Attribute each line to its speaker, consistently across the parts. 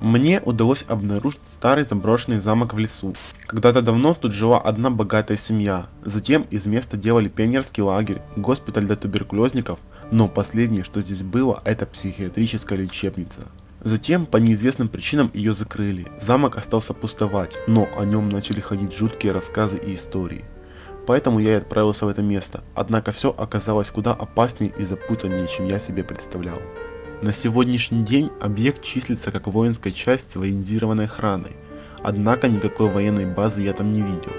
Speaker 1: Мне удалось обнаружить старый заброшенный замок в лесу. Когда-то давно тут жила одна богатая семья. Затем из места делали пионерский лагерь, госпиталь для туберкулезников, но последнее, что здесь было, это психиатрическая лечебница. Затем, по неизвестным причинам, ее закрыли. Замок остался пустовать, но о нем начали ходить жуткие рассказы и истории. Поэтому я и отправился в это место, однако все оказалось куда опаснее и запутаннее, чем я себе представлял. На сегодняшний день объект числится как воинская часть с военизированной охраной, однако никакой военной базы я там не видел.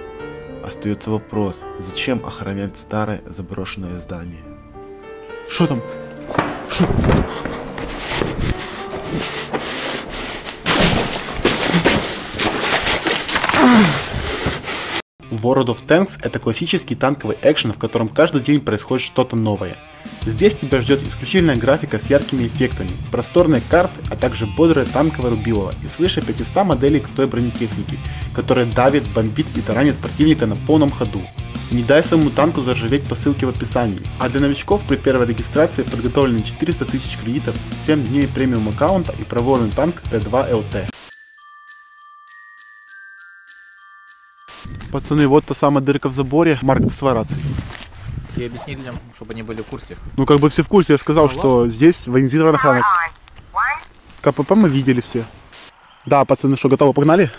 Speaker 1: Остается вопрос, зачем охранять старое заброшенное здание? Что там? Что? World of Tanks это классический танковый экшен, в котором каждый день происходит что-то новое. Здесь тебя ждет исключительная графика с яркими эффектами, просторные карты, а также бодрое танковое рубилово и свыше 500 моделей крутой бронетехники, которая давит, бомбит и таранит противника на полном ходу. Не дай своему танку заржаветь по ссылке в описании. А для новичков при первой регистрации подготовлены 400 тысяч кредитов, 7 дней премиум аккаунта и проворный танк Т2ЛТ. Пацаны, вот та самая дырка в заборе. Марк, ты своя рация.
Speaker 2: И объясни людям, чтобы они были в курсе.
Speaker 1: Ну как бы все в курсе, я сказал, что здесь военизированная охрана. КПП мы видели все. Да, пацаны, что, готовы, погнали?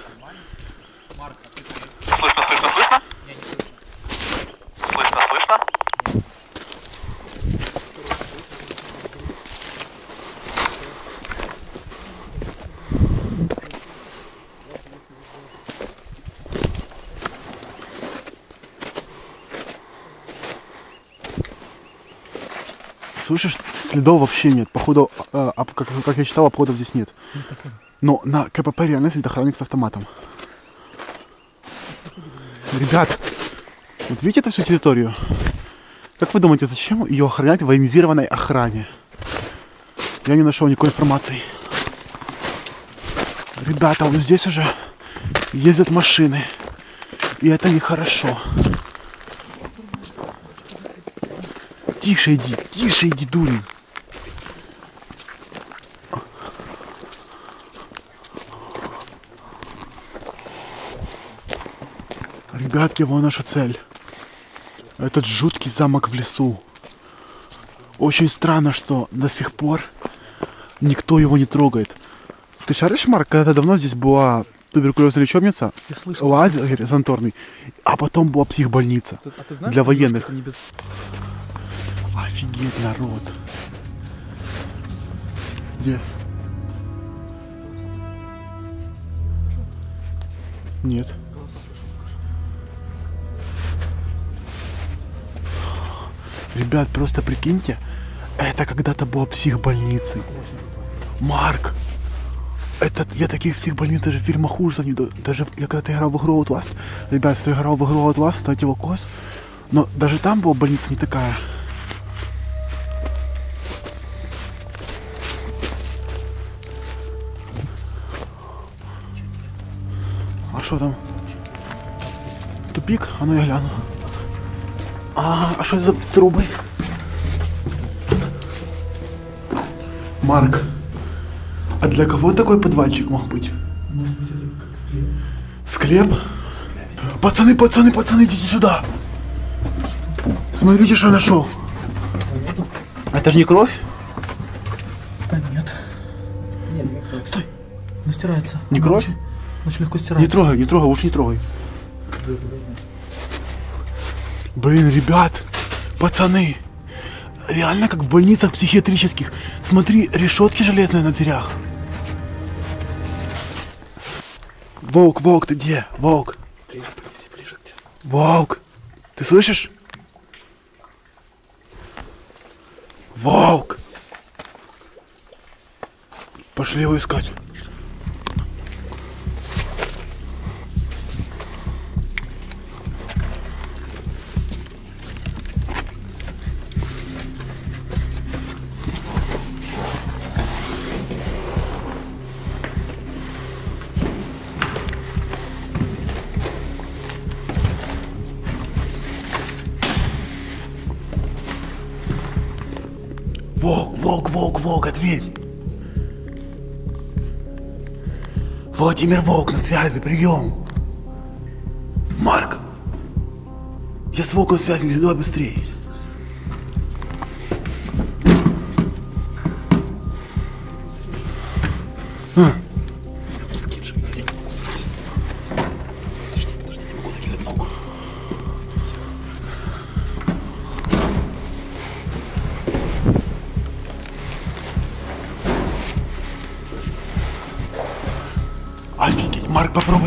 Speaker 1: Слышишь, следов вообще нет. Походу, э, а, как, как я читал, обходов здесь нет. Но на КПП реально сидит охранник с автоматом. Ребят, вот видите эту всю территорию? Как вы думаете, зачем ее охранять в военизированной охране? Я не нашел никакой информации. Ребята, вот здесь уже ездят машины. И это нехорошо. Тише иди, тише иди, дурень. Ребятки, вот наша цель. Этот жуткий замок в лесу. Очень странно, что до сих пор никто его не трогает. Ты шаришь, Марк, когда давно здесь была туберкулезная лечебница,
Speaker 2: Я слышал.
Speaker 1: лагерь санаторный, а потом была психбольница
Speaker 2: А ты знаешь,
Speaker 1: для военных.
Speaker 2: не без-
Speaker 1: Офигеть, народ. Где? Нет. Ребят, просто прикиньте, это когда-то была психбольницей. Марк! Это, я таких психбольниц даже в фильмах ужасов не... Даже я когда-то играл в игру Outlast, ребят, кто играл в игру Outlast, ставьте лайкос. Но даже там была больница не такая. А что там? Тупик? А ну я гляну. А, а что это за трубы? Марк, а для кого такой подвальчик мог быть? Склеп? Пацаны, пацаны, пацаны, идите сюда. Смотрите, что я нашел. Это же не кровь?
Speaker 2: Да нет.
Speaker 1: Стой.
Speaker 2: Ну стирается.
Speaker 1: Не кровь?
Speaker 2: Очень, легко стирается.
Speaker 1: Не трогай, не трогай, уж не трогай. Блин, ребят, пацаны, реально как в больницах психиатрических. Смотри, решетки железные на дверях. Волк, волк, ты где? Волк.
Speaker 2: Ближе, поднеси, ближе к тебе.
Speaker 1: Волк, ты слышишь? Волк. Пошли его искать. Волк, волк, волк, ответь. Владимир Волк на связи, прием. Марк. Я с Волком связи, давай быстрее.
Speaker 2: Скинь,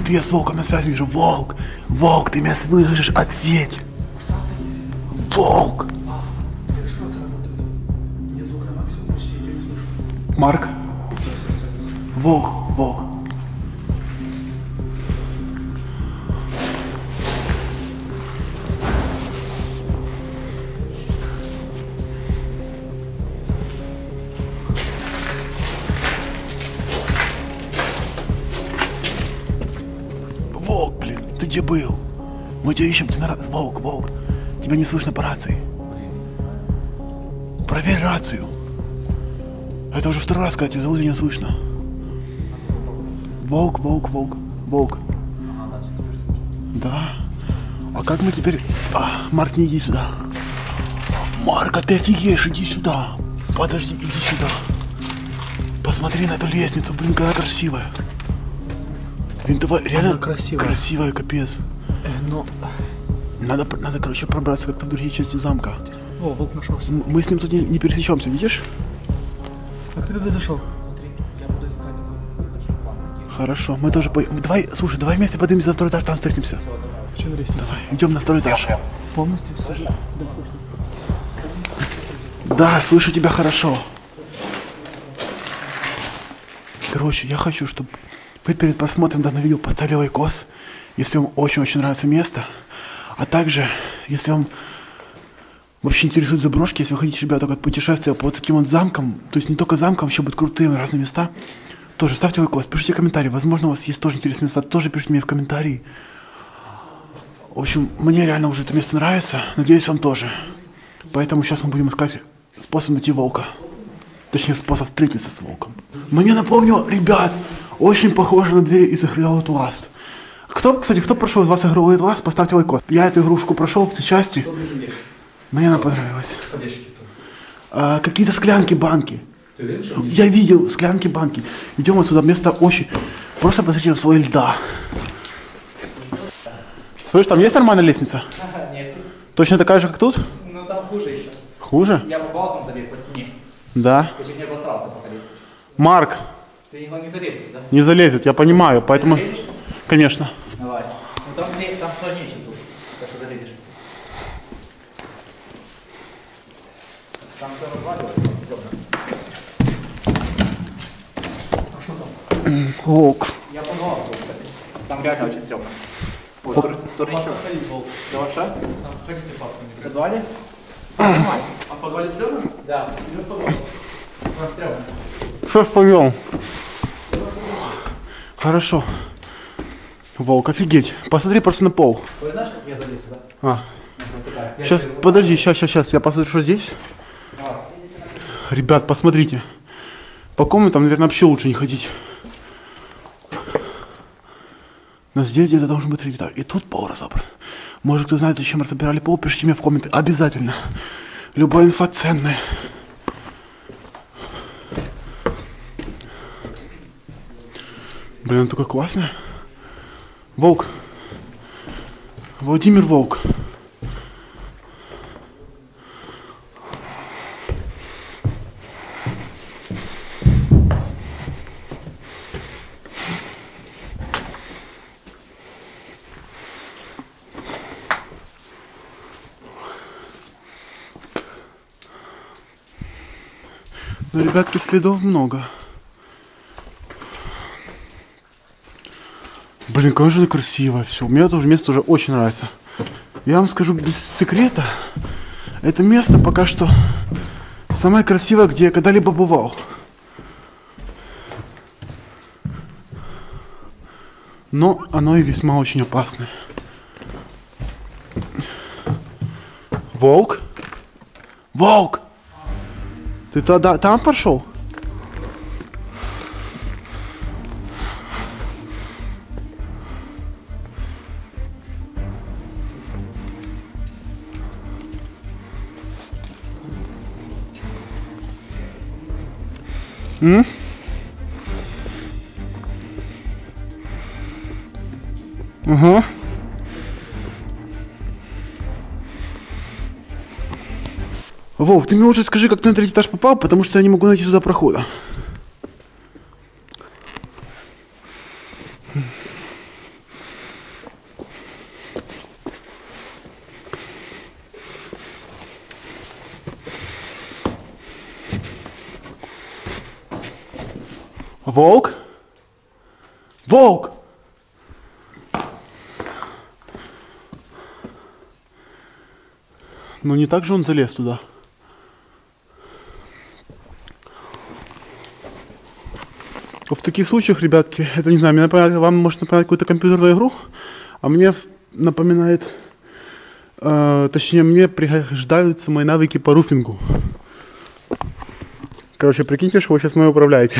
Speaker 1: Марк, ты, я с Волком на связи вижу. Волк, Волк, ты меня слышишь, ответь. Волк.
Speaker 2: Шансы работают. Нет
Speaker 1: где был? Мы тебя ищем, ты на... Волк, Волк, тебя не слышно по рации. Проверь рацию. Это уже второй раз, когда тебя зовут, не слышно. Волк, волк, волк, волк. Да. А как мы теперь... А, Марк, не иди сюда. Марк, а ты офигеешь, иди сюда. Подожди, иди сюда. Посмотри на эту лестницу, блин, какая красивая. Давай, реально
Speaker 2: красивая.
Speaker 1: красивая, капец.
Speaker 2: Э, но...
Speaker 1: Надо, надо, короче, пробраться как-то в другие части замка.
Speaker 2: О, волк нашелся.
Speaker 1: М- Мы с ним тут не, не пересечемся, видишь?
Speaker 2: А как ты туда зашел?
Speaker 1: Хорошо, мы тоже по... Давай, слушай, давай вместе поднимемся на второй этаж, там встретимся.
Speaker 2: Че на лестнице?
Speaker 1: Идем на второй этаж.
Speaker 2: Полностью все?
Speaker 1: Да, слышу тебя хорошо. Короче, я хочу, чтобы вы перед просмотром данного видео поставили лайкос, если вам очень-очень нравится место. А также, если вам вообще интересуют заброшки, если вы хотите, ребята, как путешествия по таким вот замкам, то есть не только замкам, еще будут крутые разные места, тоже ставьте лайкос, пишите комментарии. Возможно, у вас есть тоже интересные места, тоже пишите мне в комментарии. В общем, мне реально уже это место нравится. Надеюсь, вам тоже. Поэтому сейчас мы будем искать способ найти волка. Точнее, способ встретиться с волком. Мне напомнил, ребят, очень похоже на двери из игры Outlast. Кто, кстати, кто прошел из вас игру Outlast, поставьте лайкос. Я эту игрушку прошел в все части. Мне она понравилась. А, какие-то склянки, банки. Я видел склянки, банки. Идем отсюда, место очень... Просто посмотрите на слой льда. Слышь, там есть нормальная лестница?
Speaker 3: Нет,
Speaker 1: Точно такая же, как тут?
Speaker 3: ну там хуже еще.
Speaker 1: Хуже?
Speaker 3: Я по балкам залез по стене.
Speaker 1: Да.
Speaker 3: Я чуть не обосрался по колесу.
Speaker 1: Марк
Speaker 3: Ты его не залезешь, да?
Speaker 1: не залезет, я понимаю, поэтому...
Speaker 3: Залезешь?
Speaker 1: Конечно.
Speaker 3: Давай. Ну там, там сложнее, чем тут. Так что залезешь. Там все разваливается, удобно.
Speaker 1: Волк.
Speaker 3: Я его, кстати. Там реально очень стрёмно. Ой, тур, турничок. Ты вообще?
Speaker 2: Там ходить опасно.
Speaker 3: В подвале?
Speaker 2: А в подвале стрёмно?
Speaker 3: Да.
Speaker 2: В подвал.
Speaker 3: Там стрёмно.
Speaker 1: Что ж пойдем? Хорошо. Волк, офигеть. Посмотри просто на пол.
Speaker 3: Вы знаешь, как я залез сюда?
Speaker 1: А,
Speaker 3: Вот
Speaker 1: сейчас, подожди, сейчас, сейчас, сейчас. Я посмотрю, что здесь.
Speaker 3: Давай.
Speaker 1: Ребят, посмотрите. По комнатам, наверное, вообще лучше не ходить. Но здесь где-то должен быть редактор. И тут пол разобран. Может, кто знает, зачем разобрали пол, пишите мне в комменты. Обязательно. Любая инфа ценная. Блин, он такой классный. Волк. Владимир Волк. Ну, ребятки, следов много. Блин, как же красиво все. Мне это уже место уже очень нравится. Я вам скажу без секрета, это место пока что самое красивое, где я когда-либо бывал. Но оно и весьма очень опасное. Волк? Волк! Ты туда, там пошел? М? Ага. Вов, ты мне лучше скажи, как ты на третий этаж попал, потому что я не могу найти туда прохода. Волк? Волк! Ну не так же он залез туда. В таких случаях, ребятки, это не знаю, мне напоминает, вам может напоминать какую-то компьютерную игру, а мне напоминает, э, точнее, мне пригождаются мои навыки по руфингу. Короче, прикиньте, что вы сейчас мной управляете.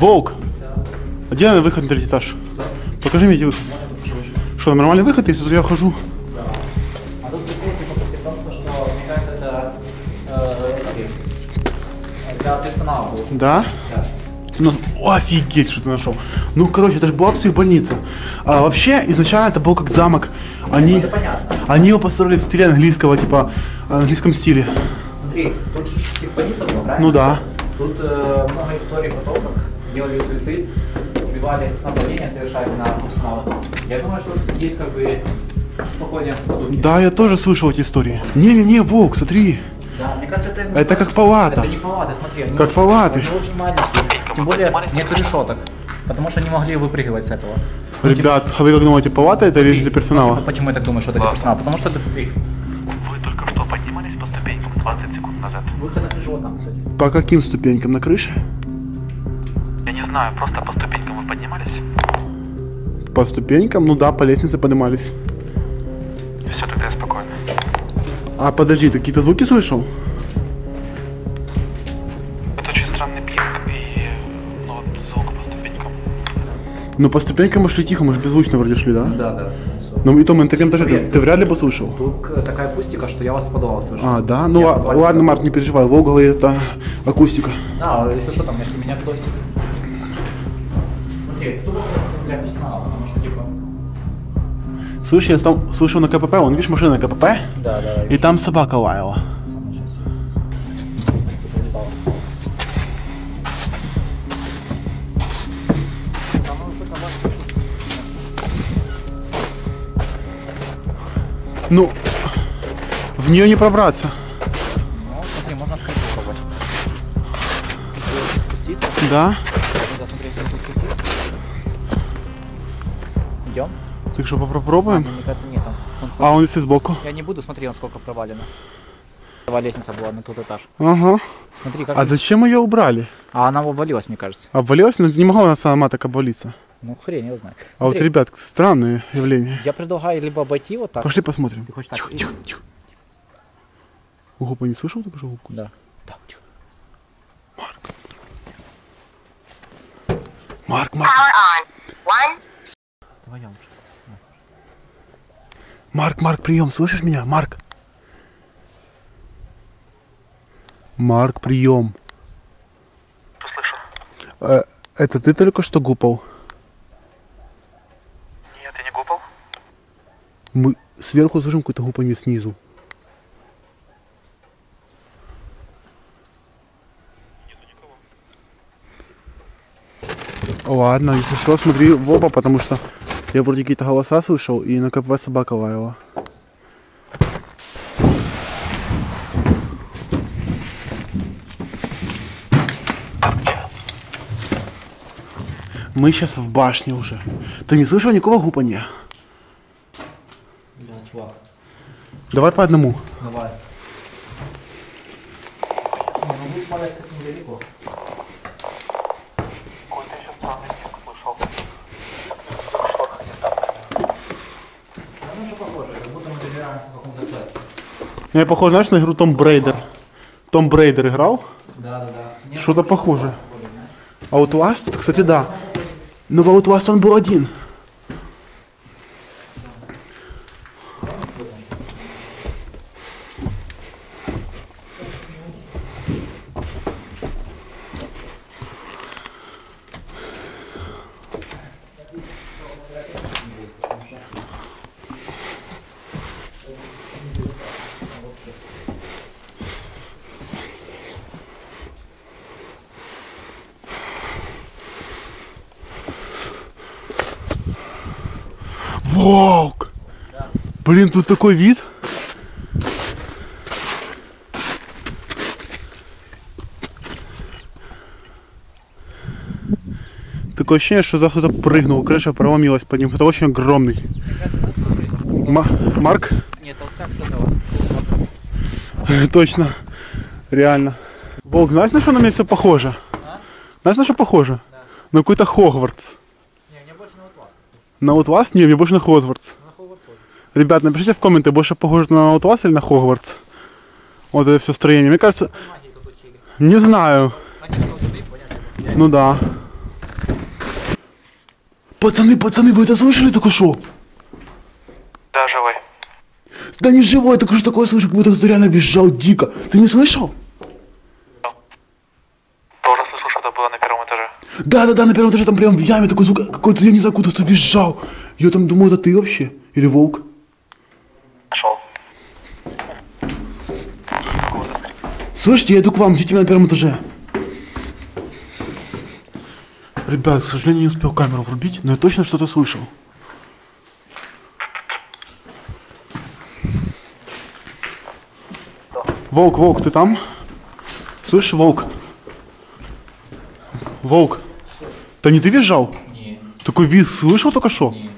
Speaker 1: Волк! Где выход на третий этаж? Покажи мне, где выход. Что, нормальный выход, если тут я хожу?
Speaker 3: Тут прикол в том, что, мне кажется, это эти, для персонала был.
Speaker 1: Да?
Speaker 3: Да.
Speaker 1: Ну, о, офигеть, что ты нашел. Ну, короче, это же была психбольница. А вообще, изначально это был как замок. Они, они его построили в стиле английского, типа, английском стиле.
Speaker 3: Смотри, тут же психбольница была, правильно?
Speaker 1: Ну да.
Speaker 3: Тут э, много историй то, как делали суицид, убивали, нападения совершали на персонал. Я думаю, что тут есть как бы спокойнее в.
Speaker 1: Да, я тоже слышал эти истории. Не-не-не, Волк, смотри.
Speaker 3: Да, мне кажется, это...
Speaker 1: Это как палата.
Speaker 3: Это не палаты, смотри.
Speaker 1: Как
Speaker 3: очень-
Speaker 1: палаты.
Speaker 3: Они очень маленькие. Тем более нету решеток. Потому что не могли выпрыгивать с этого. Ну, типа,
Speaker 1: Ребят, а вы как думаете, палата это или для персонала?
Speaker 3: ну, Почему я так думаю, что это для персонала? Потому что это
Speaker 4: Вы только что поднимались по ступенькам 20 секунд назад.
Speaker 3: выход на крышу вот там, кстати.
Speaker 1: По каким ступенькам? На крыше?
Speaker 4: Я не знаю, просто по ступенькам вы поднимались?
Speaker 1: По ступенькам? Ну да, по лестнице поднимались.
Speaker 4: Все, тогда я спокойно.
Speaker 1: А подожди, ты какие-то звуки слышал?
Speaker 4: Это очень странный писк и ну, вот звук по ступенькам.
Speaker 1: Ну по ступенькам мы шли тихо, мы же беззвучно вроде шли, да?
Speaker 3: Да, да.
Speaker 1: Ну и то мы на третьем этаже, ты, ты вряд ли бы слышал.
Speaker 3: Тут к- такая акустика, что я вас с подвала слышу.
Speaker 1: А, да? Ну а-
Speaker 3: в
Speaker 1: ладно. Марк, не переживай, Волк говорит, это акустика.
Speaker 3: Да, а если что, там, если меня кто Смотри, это тупо для персонала, потому что типа...
Speaker 1: Слышь, я там слышал на КПП, вон, видишь, машина на КПП,
Speaker 3: Да, да.
Speaker 1: и там собака лаяла. Ну, в нее не пробраться.
Speaker 3: Ну, смотри, можно спуститься,
Speaker 1: Да? Так что попробуем?
Speaker 3: Мне кажется, нет. Вон
Speaker 1: А он если сбоку.
Speaker 3: Я не буду, смотри, он сколько провалено. Два лестница была на тот этаж.
Speaker 1: Ага.
Speaker 3: Смотри, как...
Speaker 1: А зачем ее убрали?
Speaker 3: А она обвалилась, мне кажется.
Speaker 1: Обвалилась? Ну не могла она сама так обвалиться.
Speaker 3: Ну, хрень, я знаю.
Speaker 1: А вот, ребят, странное явление.
Speaker 3: Я предлагаю либо обойти вот так.
Speaker 1: Пошли посмотрим.
Speaker 3: Ты хочешь так?
Speaker 1: Тихо, тихо, тихо. Гупа не слышал только что губку?
Speaker 3: Да. Да, тихо.
Speaker 1: Марк, Марк,
Speaker 5: Power on. One,
Speaker 3: Вдвоем же.
Speaker 1: Марк, Марк, прием, слышишь меня? Марк. Марк, прием.
Speaker 4: Услышал.
Speaker 1: Э, это ты только что гупал?
Speaker 4: Нет, я не гупал.
Speaker 1: Мы сверху слышим какое-то гупание снизу. Ладно, если что, смотри в оба, потому что я вроде какие-то голоса слышал, и на КП собака лаяла. Мы сейчас в башне уже. Ты не слышал никакого гупания?
Speaker 3: Да, чувак.
Speaker 1: Давай по одному.
Speaker 3: Давай. Не, ну будет падать, кстати, недалеко.
Speaker 4: Какой-то еще странный писк слышал.
Speaker 3: Да ну что похоже, как будто мы добираемся к какому-то квесту.
Speaker 1: Я похож, знаешь, на игру Том Брейдер. Том Брейдер играл?
Speaker 3: Да, да, да.
Speaker 1: Что-то похоже. А вот Last, кстати, да. Но вот Last он был один. Волк! Блин, тут такой вид. Такое ощущение, что туда кто-то прыгнул, крыша проломилась под ним. Кто-то очень огромный. Ма- Марк?
Speaker 3: Нет, толстяк сказала.
Speaker 1: Точно. Реально. Волк, знаешь, на что на меня все похоже? Знаешь, на что похоже? На какой-то Хогвартс.
Speaker 3: Не, мне больше на вот вас.
Speaker 1: На вот вас? Не, мне больше на Хогвартс. Ребят, напишите в комменты, больше похоже на Outlast или на Хогвартс? Вот это все строение. Мне кажется, не знаю. Ну да. Пацаны, пацаны, вы это слышали только что?
Speaker 4: Да, живой.
Speaker 1: Да не живой, только что такое слышу, как будто кто-то реально визжал дико. Ты не слышал?
Speaker 4: Тоже слышал, что это было на первом этаже.
Speaker 1: Да, да, да, на первом этаже там прям в яме такой звук, какой-то, я не знаю, кто-то визжал. Я там думал, это ты вообще? Или волк? Слышите, я иду к вам, ждите меня на первом этаже. Ребят, к сожалению, не успел камеру врубить, но я точно что-то слышал. Волк, волк, ты там? Слышишь, волк? Волк. Да не ты визжал?
Speaker 3: Не,
Speaker 1: Такой виз слышал только что?
Speaker 3: не.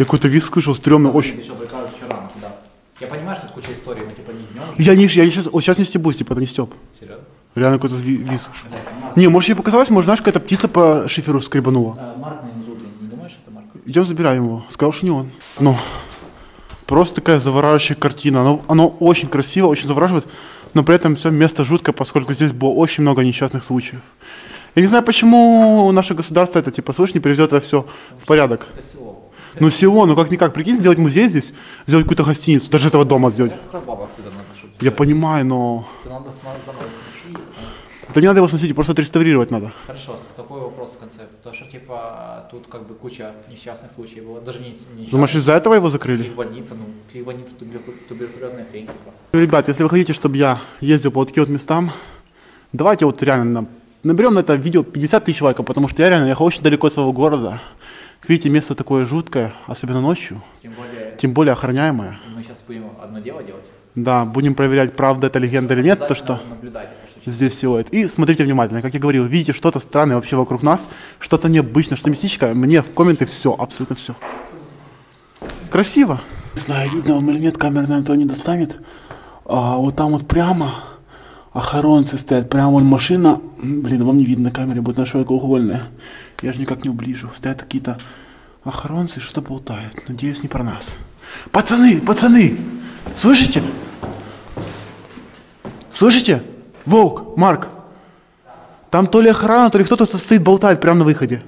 Speaker 1: Я какой-то виз слышал, стрёмный очень.
Speaker 3: Ты еще прикалываешься вчера, ну куда? Я понимаю, что это куча историй, но типа не днем.
Speaker 1: Я не, я сейчас, вот сейчас не стебусь, типа, это не стеб.
Speaker 3: Серьезно?
Speaker 1: Реально какой-то ви- виз.
Speaker 3: Да, я понимаю.
Speaker 1: Не, может, ей показалось, может, знаешь, какая-то птица по шиферу скребанула.
Speaker 3: А, Марк на низу, ты не думаешь, это Марк?
Speaker 1: Идем забираем его. Сказал, что не он. Ну, просто такая завораживающая картина. Оно, оно очень красиво, очень завораживает, но при этом все место жуткое, поскольку здесь было очень много несчастных случаев. Я не знаю, почему наше государство это, типа, слышь, не приведет это все в порядок.
Speaker 3: Это село.
Speaker 1: Ну, село, ну как-никак, прикинь, сделать музей здесь, сделать какую-то гостиницу, даже этого дома сделать.
Speaker 3: Я
Speaker 1: Я понимаю, но...
Speaker 3: Снести.
Speaker 1: Да не надо его сносить, просто отреставрировать надо.
Speaker 3: Хорошо, такой вопрос в конце. То, что типа тут как бы куча несчастных случаев было. Даже не, не
Speaker 1: Думаешь, из-за этого его закрыли?
Speaker 3: Психбольница, ну, психбольница туберку- туберкулезная хрень, типа.
Speaker 1: Ребят, если вы хотите, чтобы я ездил по вот таким вот местам, давайте вот реально нам наберем на это видео 50 тысяч лайков, потому что я реально ехал очень далеко от своего города. Как видите, место такое жуткое, особенно ночью,
Speaker 3: Тем более,
Speaker 1: тем более охраняемое.
Speaker 3: мы сейчас будем одно дело делать.
Speaker 1: Да, будем проверять, правда это легенда или нет, то что
Speaker 3: это,
Speaker 1: здесь силуэт. И смотрите внимательно, как я говорил, видите что-то странное вообще вокруг нас, что-то необычное, что мистическое, мне в комменты все, абсолютно все. Красиво. Не знаю, видно вам или нет, камера, наверное, то не достанет. А, вот там вот прямо охоронцы стоят, прямо вон машина. Блин, вам не видно на камере, будет наша алкогольная. Я же никак не уближу. Стоят какие-то охоронцы, что болтают. Надеюсь, не про нас. Пацаны, пацаны, слышите? Слышите? Волк, Марк. Там то ли охрана, то ли кто-то стоит, болтает прямо на выходе.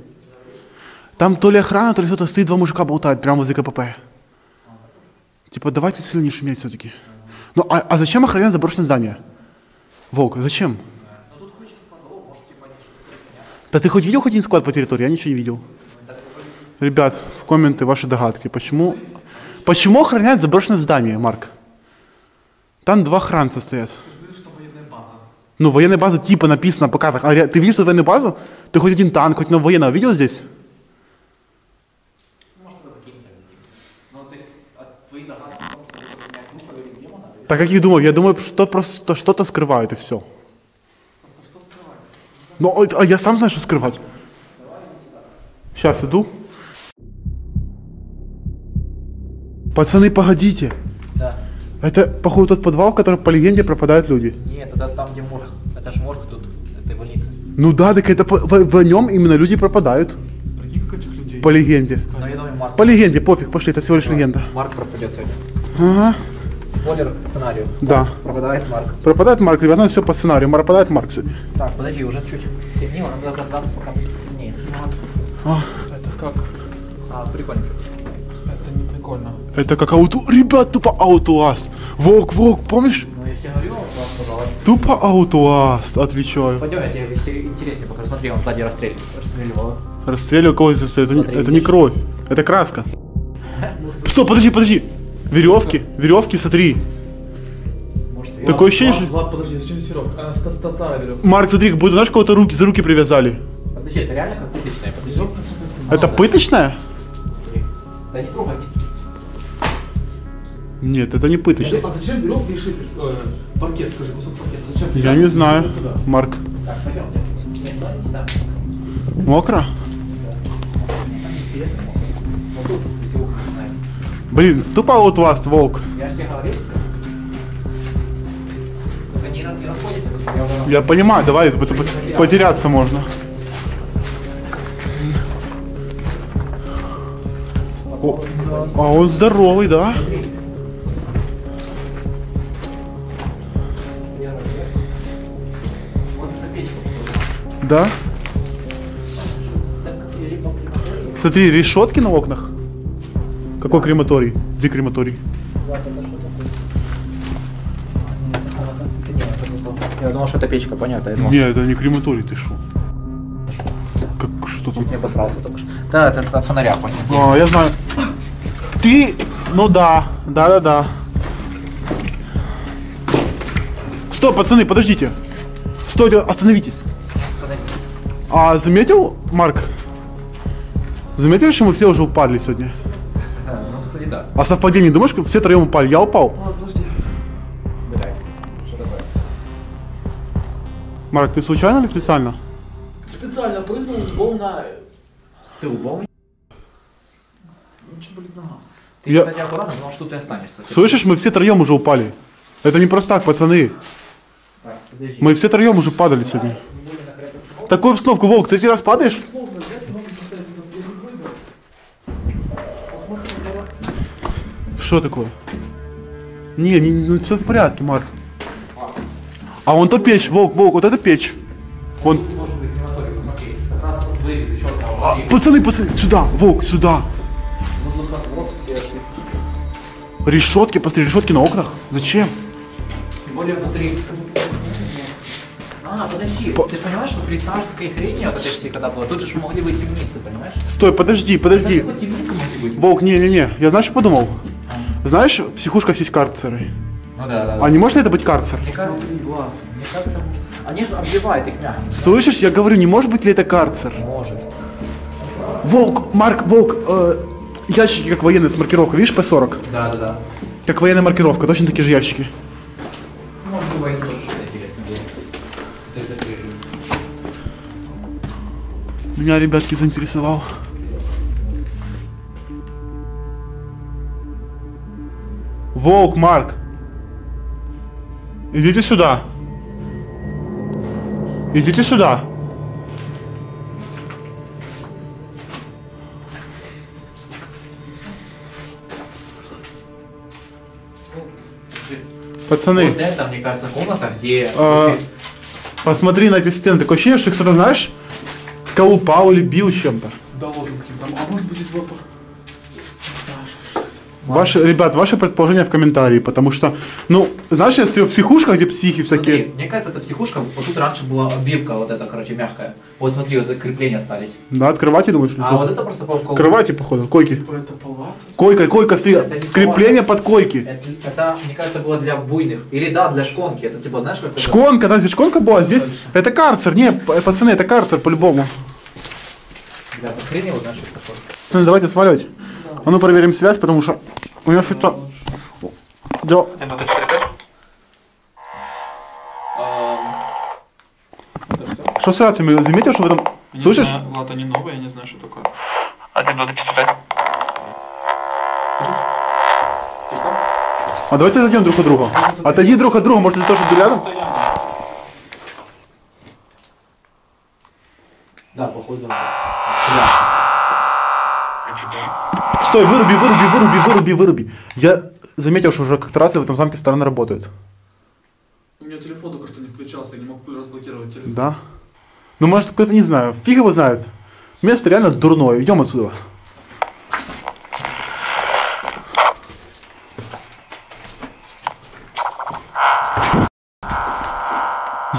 Speaker 1: Там то ли охрана, то ли кто-то стоит, два мужика болтают прямо возле КПП. Типа, давайте сильно не шуметь все-таки. Ну, а, а зачем охранять заброшенное здание? Волк, зачем? Да ты хоть видел хоть один склад по территории? Я ничего не видел. Ребят, в комменты ваши догадки. Почему, почему охраняют заброшенное здание, Марк? Там два охранца стоят. Ну, военная база типа написано по картах. А ре- ты видишь тут военную базу? Ты хоть один танк, хоть одного военного видел здесь?
Speaker 3: Ну, то есть, от твоих догадок о том, что это меня группа
Speaker 1: Так каких думал? Я думаю, что просто что-то скрывают и все. Ну, а- а я сам знаю, что скрывать. Сейчас иду. Пацаны, погодите.
Speaker 3: Да.
Speaker 1: Это, походу, тот подвал, в котором по легенде пропадают люди.
Speaker 3: Нет, это там, где морг. Это ж морг тут, этой больницы.
Speaker 1: Ну да, так это по- в, в нем именно люди пропадают.
Speaker 2: Прикинь, как этих людей.
Speaker 1: По легенде.
Speaker 3: Но я думаю, Марк,
Speaker 1: По легенде, пофиг, пошли, это всего лишь легенда.
Speaker 3: Марк пропадет сегодня.
Speaker 1: Ага.
Speaker 3: Спойлер к сценарию.
Speaker 1: Да.
Speaker 3: Пропадает Марк.
Speaker 1: Пропадает Марк, ребята, все по сценарию. Пропадает Марк сегодня.
Speaker 3: Так, подожди, уже чуть-чуть темнело, надо дождаться, пока темнеет.
Speaker 2: Это как?
Speaker 3: А, прикольно.
Speaker 2: Это не прикольно.
Speaker 1: Это как Out... Ребят, тупо Outlast. Волк, волк, помнишь?
Speaker 3: Ну, я тебе вам сказал.
Speaker 1: Тупо Outlast, отвечаю.
Speaker 3: Пойдем, я тебе интереснее покажу. Смотри, он сзади расстреливал. расстреливал.
Speaker 1: Расстреливаю кого здесь, это, не-
Speaker 3: Смотри,
Speaker 1: это не кровь, это краска. Стоп, подожди, подожди. Веревки, веревки, смотри.
Speaker 3: Может, я-
Speaker 1: Такое ощущение,
Speaker 2: Влад,
Speaker 1: что...
Speaker 2: Влад, подожди, зачем здесь веревка? А, ста- ста- старая веревка.
Speaker 1: Марк, смотри, как будто, знаешь, кого-то руки за руки привязали.
Speaker 3: Подожди, это реально как пыточная? Подожди.
Speaker 1: Это пыточная?
Speaker 3: Да не трогай.
Speaker 1: Нет, это не пыточная.
Speaker 2: А зачем веревка и шифер? Э, паркет, скажи, кусок паркета. Зачем?
Speaker 1: Я не знаю,
Speaker 2: Туда.
Speaker 1: Марк.
Speaker 3: Так, пойдемте. Нет, да.
Speaker 1: Мокро?
Speaker 3: Интересно.
Speaker 1: Блин, тупо Outlast, волк.
Speaker 3: Я же тебе говорил. Только не, не расходите, потому что я уже...
Speaker 1: Я понимаю, давай, это, потеряться можно. О, а он здоровый, да?
Speaker 3: Вот.
Speaker 1: Да? Смотри, решетки на окнах. Какой крематорий? Где крематорий?
Speaker 3: Я думал, что это печка, понятно. Я думал,
Speaker 1: Не, это не крематорий, ты шо? Как, что там?
Speaker 3: не обосрался только что. Да, это от фонаря, понял.
Speaker 1: А, я знаю. Ты, ну да, да, да, да. Стоп, пацаны, подождите. Стойте, остановитесь.
Speaker 3: Останови.
Speaker 1: А заметил, Марк? Заметил, что мы все уже упали сегодня?
Speaker 3: А, Ну, да.
Speaker 1: А совпадение, думаешь, что все троем упали? Я упал.
Speaker 2: Влад, подожди.
Speaker 3: Блядь, что такое?
Speaker 1: Марк, ты случайно или специально?
Speaker 2: Специально прыгнул, лбом на...
Speaker 3: Ты упал?
Speaker 2: Ну, что, болит нога?
Speaker 3: Ты,
Speaker 1: Я-
Speaker 3: кстати, аккуратно, потому что ты останешься.
Speaker 1: Слышишь, мы все троем уже упали. Это не просто так, пацаны.
Speaker 3: Так, подожди.
Speaker 1: Мы все троем уже падали сегодня. Такую обстановку, Волк, ты третий раз падаешь? Что такое? Не, не, ну все в порядке, Марк. А вон то печь, Волк, Волк, вот это печь. Вон, а, пацаны, пацаны, сюда, Волк, сюда. Решетки, посмотри, решетки на окнах. Зачем?
Speaker 3: Тем более внутри. А, подожди, ты же понимаешь, что при царской хрени вот этой всей, когда было, тут же могли быть темницы, понимаешь?
Speaker 1: Стой, подожди, подожди. Волк, не-не-не, я знаешь, что подумал? Знаешь, в психушках есть карцеры.
Speaker 3: Ну да, да, да.
Speaker 1: А не может ли это быть карцер?
Speaker 3: Мне кажется, мне кажется, может- они же обливают их мягким.
Speaker 1: Слышишь, я говорю, не может быть ли это карцер?
Speaker 3: Может.
Speaker 1: Волк, Марк, Волк, э, ящики как военные с маркировкой, видишь, П-40?
Speaker 3: Да, да, да.
Speaker 1: Как военная маркировка, точно такие же ящики.
Speaker 3: Может быть, войну тоже что-то интересное было. Ты закрыли.
Speaker 1: Меня, ребятки, заинтересовал. Волк, Марк. Идите сюда. Идите сюда. Пацаны,
Speaker 3: Вот это, мне кажется, комната, где...
Speaker 1: А, посмотри на эти стены. Такое ощущение, что кто-то, знаешь, колупал или бил чем-то. Ваши, ребят, ваши предположения в комментарии, потому что, ну, знаешь, если в психушках, где психи всякие,
Speaker 3: Смотри, мне кажется, это психушка, вот тут раньше была обивка вот эта, короче, мягкая. Вот смотри, вот это крепления остались.
Speaker 1: да, открывайте, думаешь?
Speaker 3: А вот это просто по
Speaker 1: Открывайте, походу, койки.
Speaker 2: Типа это палата?
Speaker 1: Койка, койка, стоит.
Speaker 3: Это
Speaker 1: Крепление под койки.
Speaker 3: Это, это, мне кажется, было для буйных. Или да, для шконки. Это типа, знаешь, как это-
Speaker 1: Шконка, да, здесь шконка была, здесь это карцер. Не, пацаны, это карцер по-любому.
Speaker 3: Бля, вот хрен его, знаешь, что такое.
Speaker 1: Пацаны, давайте сваливать. А ну проверим связь, потому что у меня что-то... Да. Что с рациями? Заметил, что в этом... Слышишь?
Speaker 2: Влад, они новые, я не знаю, что такое.
Speaker 4: Один, два, три, четыре.
Speaker 2: Тихо.
Speaker 1: А давайте зайдем друг от друга. Отойди друг от друга, может из-за того, что ты рядом?
Speaker 3: Да, походу. Бля.
Speaker 1: Стой, выруби, выруби, выруби, выруби, выруби. Я... заметил, что уже как-то раз в этом замке стороны работают.
Speaker 2: У меня телефон только что не включался, я не мог разблокировать телефон.
Speaker 1: Да. Ну, может, какой-то, не знаю, фиг его знает. Место реально дурное. Идем отсюда.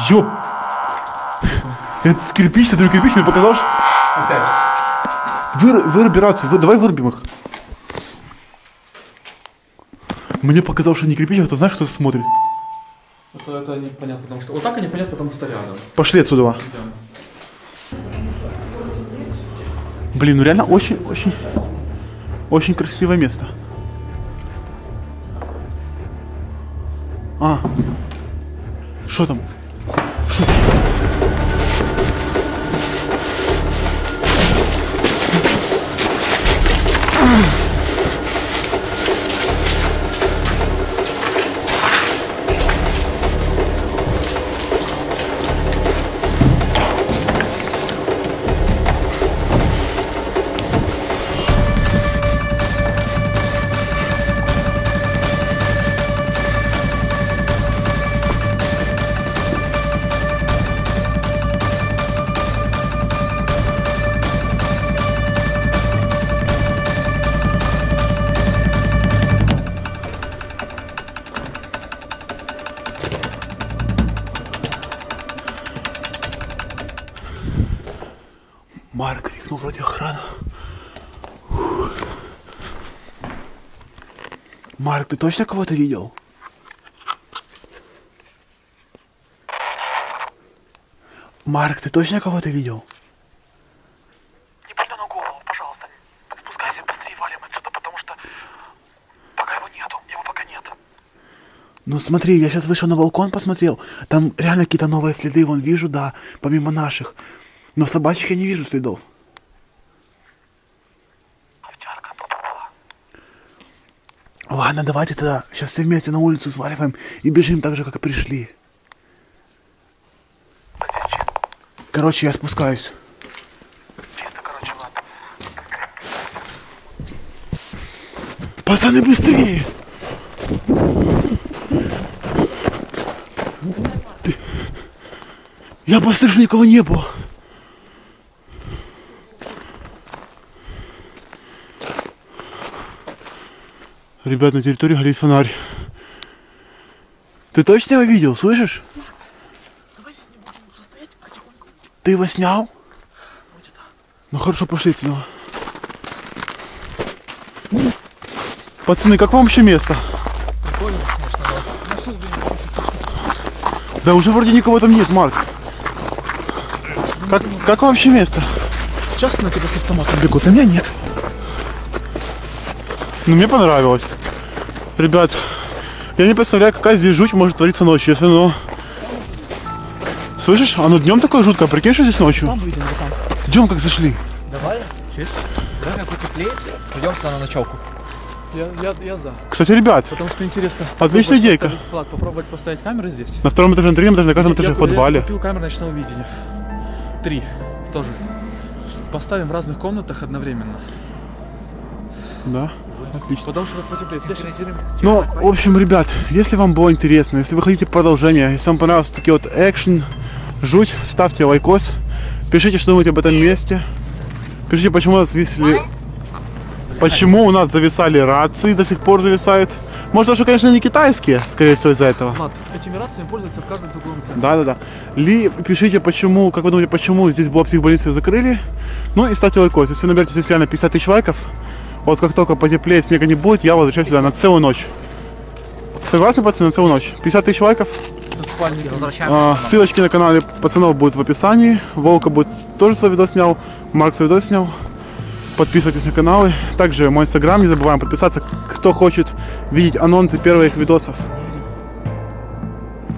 Speaker 1: Ёп! Это кирпич, это кирпич, мне показалось, что...
Speaker 3: Опять.
Speaker 1: Вы, выруби рацию, вы, давай вырубим их. Мне показалось, что не кирпич, а кто знаешь, кто смотрит.
Speaker 2: Это, это непонятно, потому что... Вот так и непонятно, потому что рядом.
Speaker 1: Пошли отсюда. Блин, ну реально очень, очень, очень красивое место. А, что там? Что там? Марк крикнул вроде охрана. Фух. Марк, ты точно кого-то видел? Марк, ты точно кого-то видел?
Speaker 4: Не прыгай на голову, пожалуйста. Спускайся быстрее, валим отсюда, потому что пока его нету, его пока нет.
Speaker 1: Ну смотри, я сейчас вышел на балкон, посмотрел. Там реально какие-то новые следы, вон вижу, да, помимо наших. Но в собачьих я не вижу следов.
Speaker 4: Овчарка.
Speaker 1: Ладно, давайте тогда сейчас все вместе на улицу сваливаем и бежим так же, как и пришли. Короче, я спускаюсь.
Speaker 4: Чисто, короче, ладно.
Speaker 1: Пацаны, быстрее! Я послышу, никого не было. Ребят, на территории горит фонарь. Ты точно его видел, слышишь?
Speaker 2: Давай здесь не будем состоять, а тихонько.
Speaker 1: Ты его снял?
Speaker 2: Вроде да.
Speaker 1: Ну хорошо, пошли отсюда. Пацаны, как вам вообще место?
Speaker 2: Прикольно, конечно, да.
Speaker 1: Да уже вроде никого там нет, Марк. Как, как вам вообще место?
Speaker 2: Часто на тебя с автоматом бегут, на меня нет.
Speaker 1: Ну, мне понравилось. Ребят, я не представляю, какая здесь жуть может твориться ночью, если ну... Слышишь, оно днем такое жуткое, прикинь, что здесь ночью?
Speaker 2: Там выйдем, вот там.
Speaker 1: Днем как зашли.
Speaker 3: Давай, чуешь? Время потеплеет, пойдем сюда на ночевку.
Speaker 2: Я, я, я за.
Speaker 1: Кстати, ребят,
Speaker 2: Потому что интересно.
Speaker 1: Отличная идейка.
Speaker 2: Влад, попробовать поставить камеры здесь.
Speaker 1: на втором этаже, на третьем этаже, на каждом этаже
Speaker 2: я,
Speaker 1: в подвале.
Speaker 2: Я купил камеры ночного видения. Три тоже. Поставим в разных комнатах одновременно.
Speaker 1: Да, отлично.
Speaker 2: Потому что щас-
Speaker 1: Ну, в общем, ребят, если вам было интересно, если вы хотите продолжение, если вам понравился такие вот экшен, жуть, ставьте лайкос, пишите, что думаете об этом месте, пишите, почему у нас зависли, почему у нас зависали рации, до сих пор зависают. Может, что, конечно, не китайские, скорее всего, из-за этого.
Speaker 2: Влад, этими рациями пользуются в каждом другом центре.
Speaker 1: Да, да, да. Ли, пишите, почему, как вы думаете, почему здесь была психбольница и закрыли. Ну и ставьте лайкос. Если наберете здесь реально 50 тысяч лайков, вот как только потеплеет, снега не будет, я возвращаюсь сюда на целую ночь. Согласны, пацаны, на целую ночь? 50 тысяч лайков. А, ссылочки на канале пацанов будут в описании. Волка будет тоже свой видос снял. Марк свой видос снял. Подписывайтесь на каналы. Также мой инстаграм, не забываем подписаться. Кто хочет видеть анонсы первых видосов.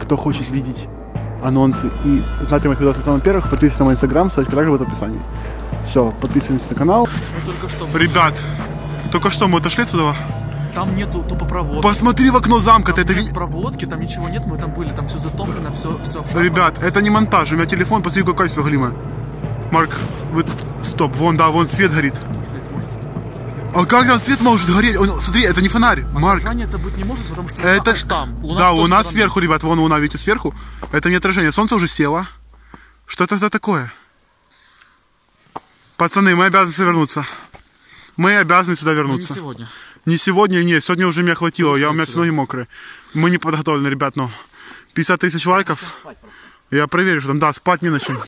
Speaker 1: Кто хочет видеть анонсы и знать о моих видосах самых первых, подписывайтесь на мой инстаграм, ссылочка также будет в описании. Все, подписываемся на канал.
Speaker 2: Мы только что.
Speaker 1: Ребят, только что мы отошли отсюда.
Speaker 2: Там нету тупо проводки.
Speaker 1: Посмотри в окно замка, ты
Speaker 2: Там
Speaker 1: это
Speaker 2: нет проводки, там ничего нет, мы там были, там все затоплено, все, все.
Speaker 1: Ребят, это не монтаж, у меня телефон, посмотри, какое качество галимое. Марк, вы... Стоп, вон, да, вон свет горит. А как там свет может гореть? Он, смотри, это не фонарь, Марк.
Speaker 2: Отражение это быть не может, потому что
Speaker 1: Это
Speaker 2: аж там. Луна
Speaker 1: да, у нас
Speaker 2: стороны.
Speaker 1: сверху, ребят, вон луна, видите, сверху. Это не отражение, солнце уже село. Что это тогда такое? Пацаны, мы обязаны вернуться. Мы обязаны сюда
Speaker 2: Ну, Не
Speaker 1: вернуться.
Speaker 2: сегодня.
Speaker 1: Не сегодня, не, сегодня уже меня хватило, я, у меня все ноги мокрые. Мы не подготовлены, ребят, но 50 тысяч лайков. Я проверю, что там, да, спать не на чем.